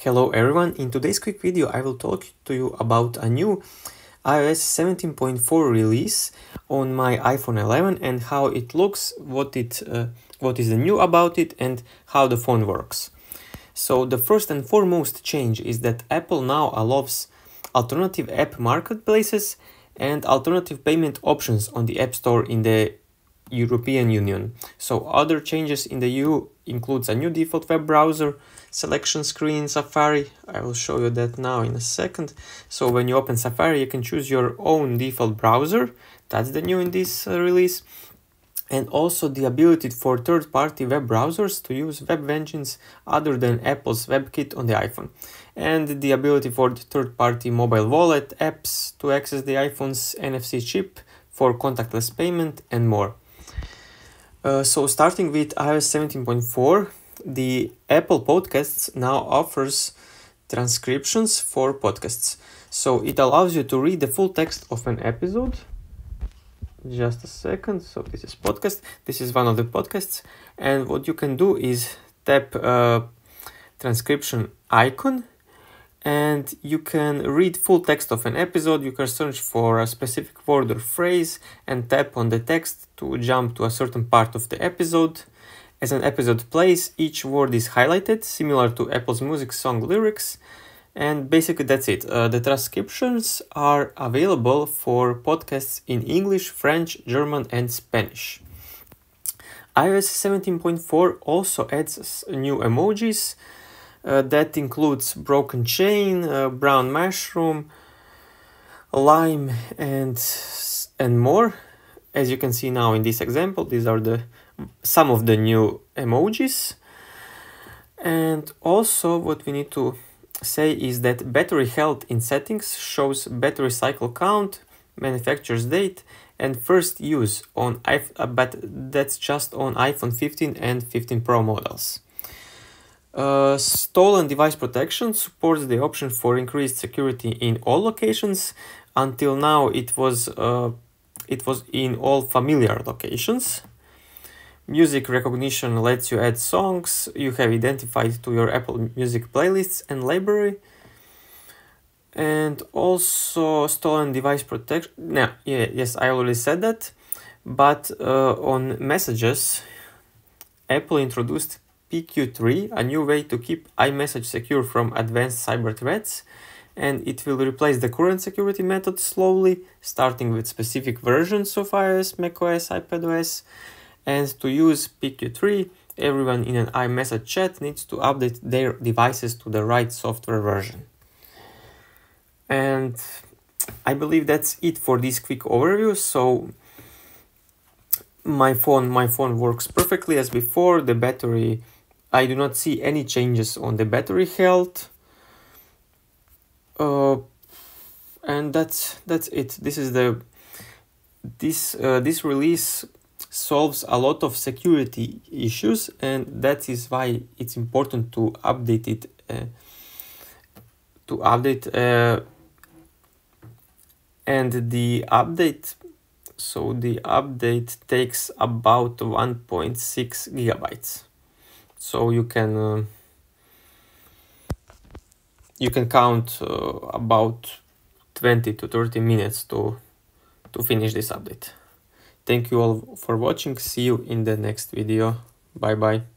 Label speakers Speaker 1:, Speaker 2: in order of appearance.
Speaker 1: Hello everyone, in today's quick video I will talk to you about a new iOS 17.4 release on my iPhone 11 and how it looks, what it uh, what is new about it and how the phone works. So the first and foremost change is that Apple now allows alternative app marketplaces and alternative payment options on the App Store in the European Union. So other changes in the EU includes a new default web browser, selection screen Safari. I will show you that now in a second. So when you open Safari, you can choose your own default browser. That's the new in this uh, release. And also the ability for third-party web browsers to use web engines other than Apple's WebKit on the iPhone. And the ability for the third-party mobile wallet apps to access the iPhone's NFC chip for contactless payment and more. Uh, so starting with iOS 17.4, the Apple Podcasts now offers transcriptions for podcasts. So it allows you to read the full text of an episode. Just a second. So this is podcast. This is one of the podcasts. And what you can do is tap uh, transcription icon and you can read full text of an episode. You can search for a specific word or phrase and tap on the text to jump to a certain part of the episode. As an episode plays each word is highlighted similar to apple's music song lyrics. And basically that's it. Uh, the transcriptions are available for podcasts in english french german and spanish. ios 17.4 also adds new emojis that includes broken chain, uh, brown mushroom, lime, and and more. As you can see now in this example, these are the some of the new emojis. And also what we need to say is that battery health in settings shows battery cycle count, manufacturer's date, and first use on but that's just on iPhone 15 and 15 Pro models. Uh, stolen device protection supports the option for increased security in all locations. Until now, it was uh, it was in all familiar locations. Music recognition lets you add songs you have identified to your Apple Music playlists and library. And also stolen device protection. Now, yeah, yes, I already said that. But uh, on messages, Apple introduced PQ3, a new way to keep iMessage secure from advanced cyber threats, and it will replace the current security method slowly, starting with specific versions of iOS, macOS, iPadOS. And to use PQ3, everyone in an iMessage chat needs to update their devices to the right software version. And I believe that's it for this quick overview. So my phone my phone works perfectly as before. The battery I do not see any changes on the battery health. Uh, and that's that's it. This is the this uh, this release solves a lot of security issues, and that is why it's important to update it. Uh, to update uh, and the update so the update takes about 1.6 gigabytes so you can uh, you can count uh, about 20 to 30 minutes to to finish this update. Thank you all for watching. See you in the next video. Bye bye